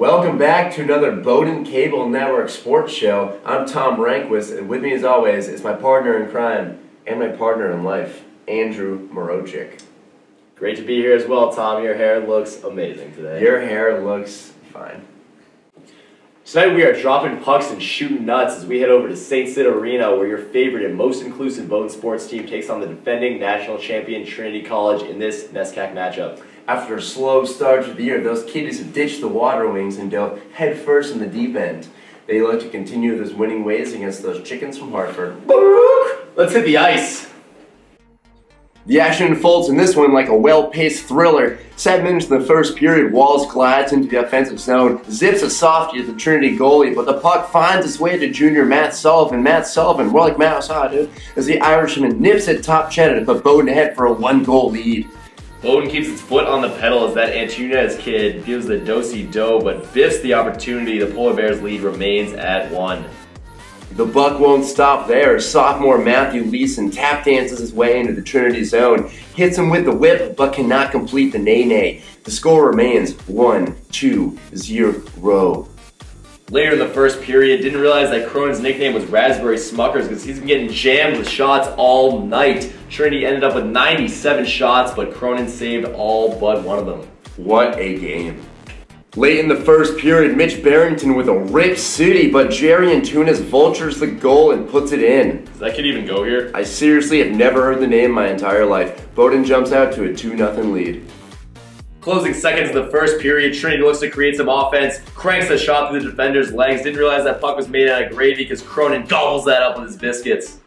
Welcome back to another Bowdoin Cable Network sports show. I'm Tom Rehnquist, and with me as always is my partner in crime and my partner in life, Andrew Murowchick. Great to be here as well, Tom. Your hair looks amazing today. Your hair looks fine. Tonight we are dropping pucks and shooting nuts as we head over to St. Sid Arena where your favorite and most inclusive Bowdoin sports team takes on the defending national champion Trinity College in this NESCAC matchup. After a slow start to the year, those kiddies have ditched the water wings and dove headfirst in the deep end. They look to continue those winning ways against those chickens from Hartford. Let's hit the ice. The action unfolds in this one like a well-paced thriller. Seven minutes in the first period, Walls glides into the offensive zone, zips a softie at the Trinity goalie, but the puck finds its way to junior Matt Sullivan. Matt Sullivan, we're like Mouse, huh, dude? As the Irishman nips at top cheddar to put Bowdoin ahead for a one-goal lead. Bowdoin keeps its foot on the pedal as that Antunez kid gives the do-si-do, but biffs the opportunity. The Polar Bears lead remains at one. The buck won't stop there. Sophomore Matthew Leeson tap dances his way into the Trinity zone, hits him with the whip, but cannot complete the nay-nay. The score remains 1-2-0. Later in the first period, didn't realize that Cronin's nickname was Raspberry Smuckers because he's been getting jammed with shots all night. Trinity ended up with 97 shots, but Cronin saved all but one of them. What a game. Late in the first period, Mitch Barrington with a rip city, but Jerry Antunes vultures the goal and puts it in. Does that kid even go here? I seriously have never heard the name my entire life. Bowdoin jumps out to a 2-0 lead. Closing seconds of the first period, Trinity looks to create some offense, cranks a shot through the defender's legs, didn't realize that puck was made out of gravy because Cronin gobbles that up with his biscuits.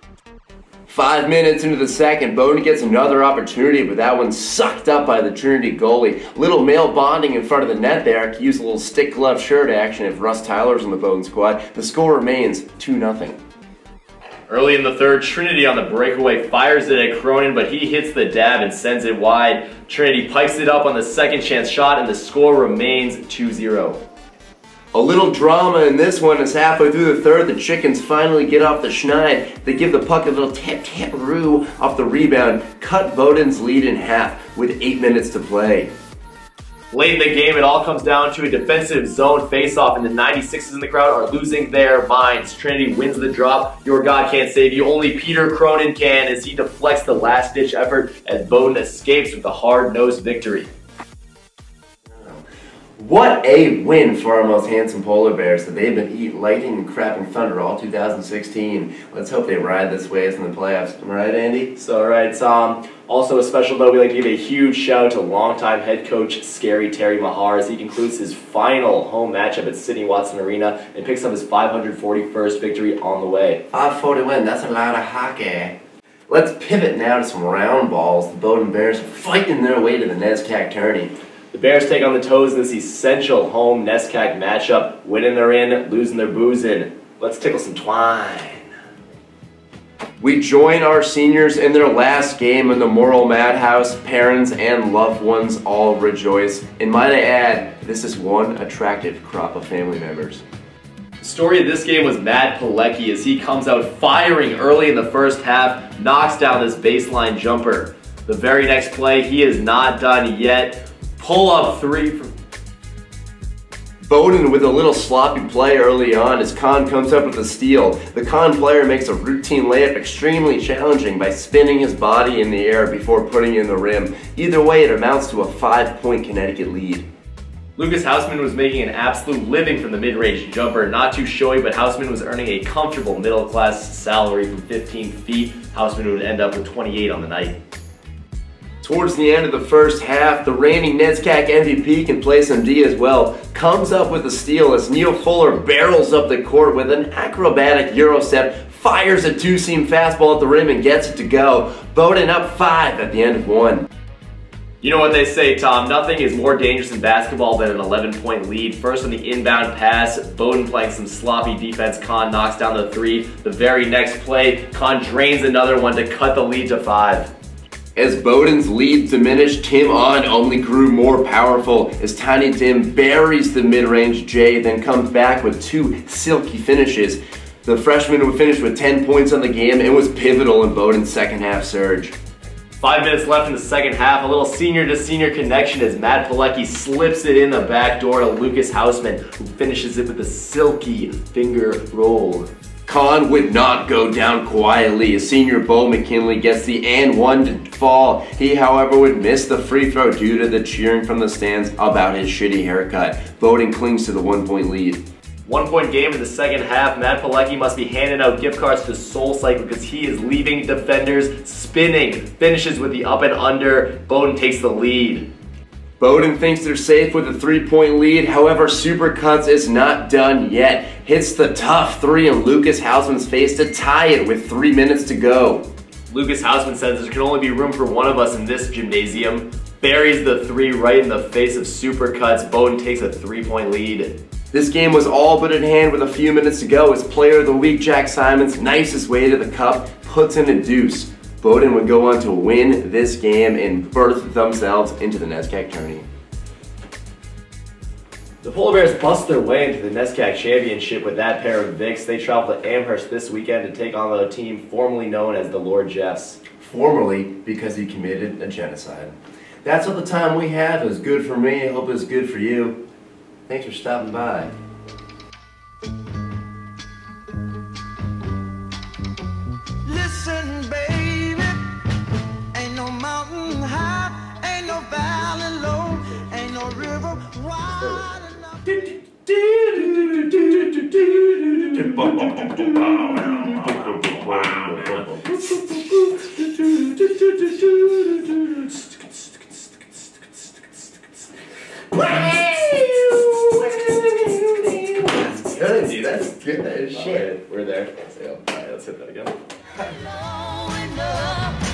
Five minutes into the second, Bowdoin gets another opportunity, but that one sucked up by the Trinity goalie. Little male bonding in front of the net there. Could use a little stick glove shirt action if Russ Tyler's on the Bowdoin squad. The score remains 2-0. Early in the third, Trinity on the breakaway fires it at Cronin, but he hits the dab and sends it wide. Trinity pipes it up on the second chance shot, and the score remains 2-0. A little drama in this one is halfway through the third. The Chickens finally get off the schneid. They give the puck a little tap tap roo off the rebound, cut Bowdoin's lead in half with eight minutes to play. Late in the game, it all comes down to a defensive zone face-off, and the 96s in the crowd are losing their minds. Trinity wins the drop. Your God can't save you. Only Peter Cronin can as he deflects the last-ditch effort as Bowdoin escapes with a hard-nosed victory. What a win for our most handsome polar bears that they've been eating lightning and crapping thunder all 2016. Let's hope they ride this waves in the playoffs. Am I right, Andy? So, all right, Tom. Also, a special note, we'd like to give a huge shout out to longtime head coach Scary Terry Meagher as he concludes his final home matchup at Sidney Watson Arena and picks up his 541st victory on the way. 541, that's a lot of hockey. Let's pivot now to some round balls. The Bowdoin Bears are fighting their way to the NESCAC tourney. The Bears take on the Toes in this essential home NESCAC matchup. Winning they're in, losing their booze in. Let's tickle some twine. We join our seniors in their last game in the Morrell Madhouse. Parents and loved ones all rejoice. And might I add, this is one attractive crop of family members. The story of this game was Matt Pilecki as he comes out firing early in the first half, knocks down this baseline jumper. The very next play, he is not done yet. Pull up three from Bowdoin with a little sloppy play early on as Conn comes up with a steal. The Conn player makes a routine layup extremely challenging by spinning his body in the air before putting in the rim. Either way, it amounts to a five-point Connecticut lead. Lucas Hausman was making an absolute living from the mid-range jumper. Not too showy, but Hausman was earning a comfortable middle-class salary from 15 feet. Hausman would end up with 28 on the night. Towards the end of the first half, the reigning NESCAC MVP can play some D as well. Comes up with a steal as Neil Fuller barrels up the court with an acrobatic Euro step, fires a two-seam fastball at the rim and gets it to go. Bowdoin up five at the end of one. You know what they say, Tom. Nothing is more dangerous in basketball than an 11-point lead. First on the inbound pass, Bowdoin playing some sloppy defense. Conn knocks down the three. The very next play, Conn drains another one to cut the lead to five. As Bowdoin's lead diminished, Tim On only grew more powerful as Tiny Tim buries the mid-range J, then comes back with two silky finishes. The freshman would finish with 10 points on the game and was pivotal in Bowdoin's second half surge. Five minutes left in the second half. A little senior to senior connection as Matt Pilecki slips it in the back door to Lucas Hausman, who finishes it with a silky finger roll. Conn would not go down quietly senior Bo McKinley gets the and one to fall. He, however, would miss the free throw due to the cheering from the stands about his shitty haircut. Bowdoin clings to the one point lead. One point game in the second half. Matt Pilecki must be handing out gift cards to Soul Cycle because he is leaving defenders spinning. Finishes with the up and under. Bowdoin takes the lead. Bowdoin thinks they're safe with a three point lead. However, Supercuts is not done yet. Hits the tough three in Lucas Hausman's face to tie it with three minutes to go. Lucas Hausman says there can only be room for one of us in this gymnasium. Buries the three right in the face of Supercuts. Bowdoin takes a three point lead. This game was all but in hand with a few minutes to go as player of the week Jack Simonds nicest way to the cup puts in a deuce. Bowdoin would go on to win this game and birth themselves into the NESCAC tourney. The Polar Bears bust their way into the NESCAC championship with that pair of Vicks. They travel to Amherst this weekend to take on the team formerly known as the Lord Jeffs. Formerly because he committed a genocide. That's all the time we have. It was good for me. I hope it was good for you. Thanks for stopping by. Listen, baby, Good, dude. That's good as Alright, we're there. So, alright, let's hit that again. Low enough.